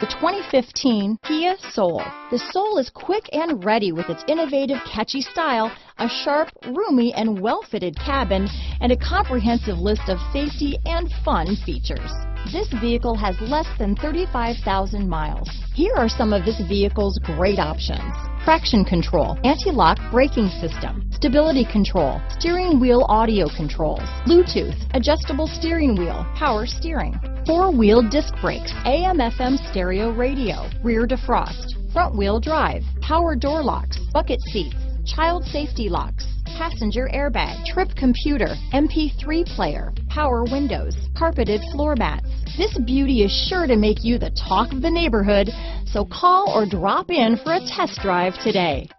The 2015 Kia Soul. The Soul is quick and ready with its innovative, catchy style, a sharp, roomy, and well-fitted cabin, and a comprehensive list of safety and fun features. This vehicle has less than 35,000 miles. Here are some of this vehicle's great options. Traction control, anti-lock braking system, stability control, steering wheel audio controls, Bluetooth, adjustable steering wheel, power steering, four-wheel disc brakes, AM FM stereo radio, rear defrost, front wheel drive, power door locks, bucket seats, child safety locks, passenger airbag, trip computer, MP3 player, power windows, carpeted floor mats. This beauty is sure to make you the talk of the neighborhood, so call or drop in for a test drive today.